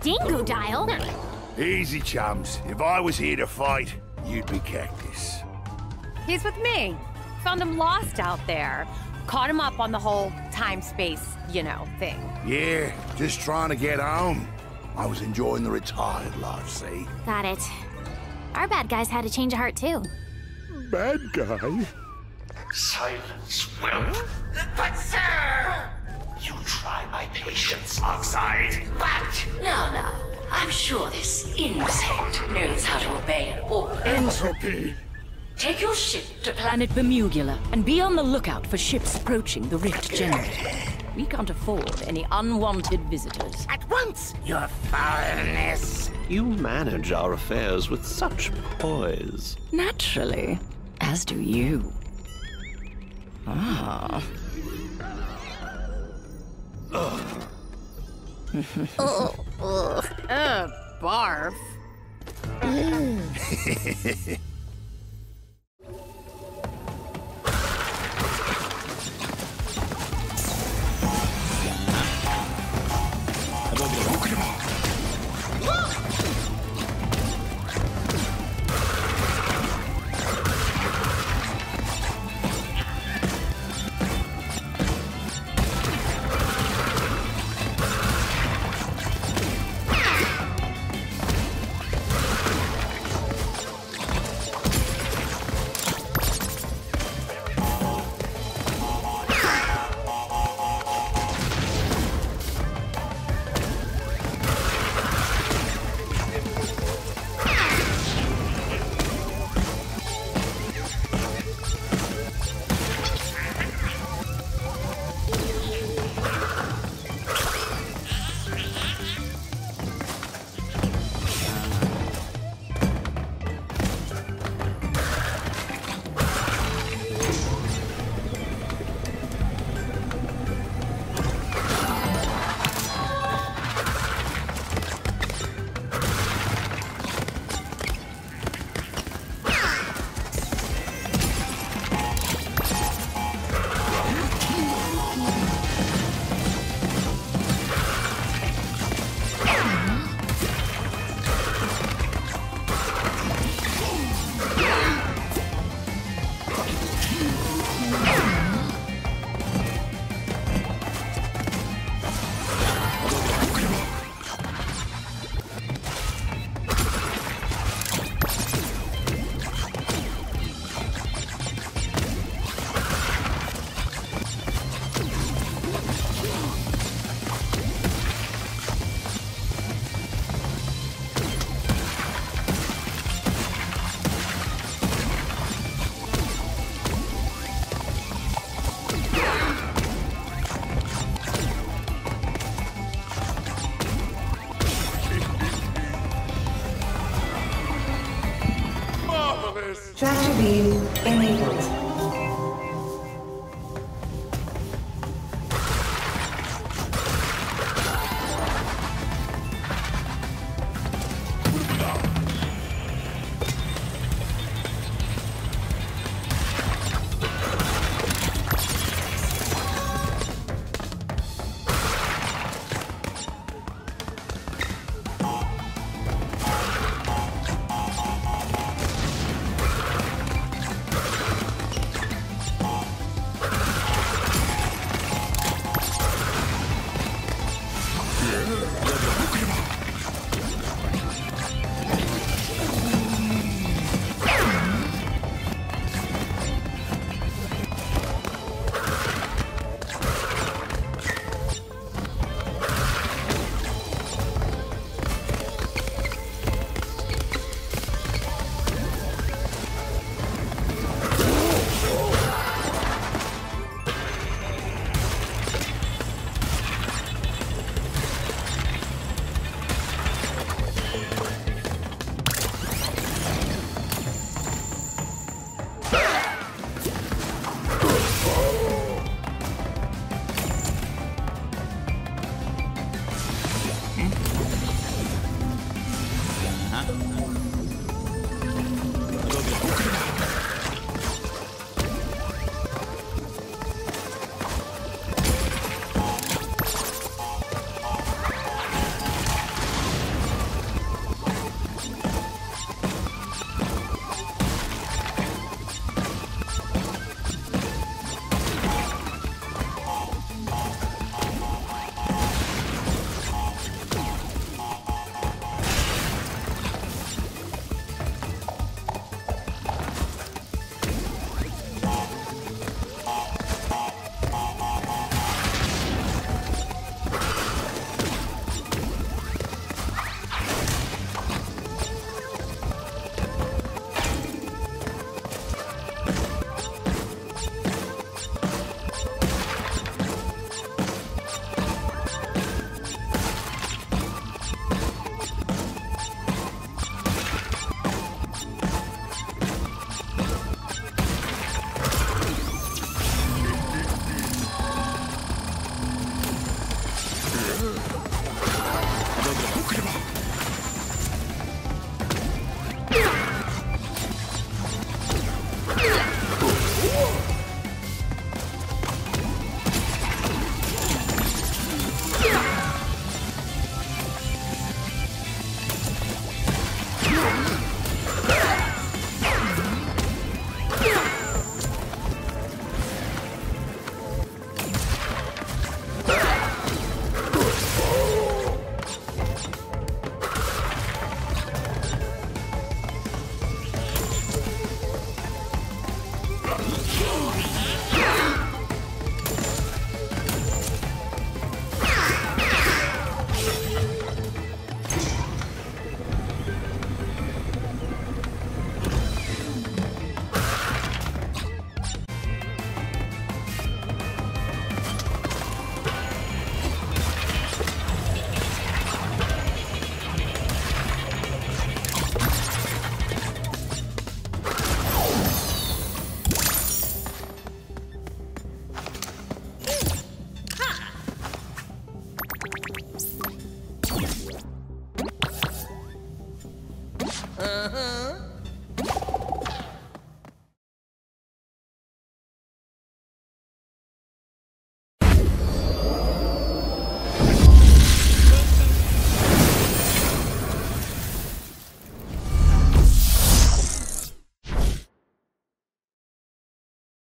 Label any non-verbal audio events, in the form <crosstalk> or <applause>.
Dingodile? Easy, chums. If I was here to fight, you'd be Cactus. He's with me. Found him lost out there. Caught him up on the whole time-space, you know, thing. Yeah, just trying to get home. I was enjoying the retired life, see? Got it. Our bad guys had a change of heart, too. Bad guy? Silence, whelp. N. Tropy! Take your ship to planet Bermugula and be on the lookout for ships approaching the Rift Generator. We can't afford any unwanted visitors. At once, your foulness. You manage our affairs with such poise. Naturally, as do you. Ah. Ugh, <laughs> barf. Tractor <laughs> enabled.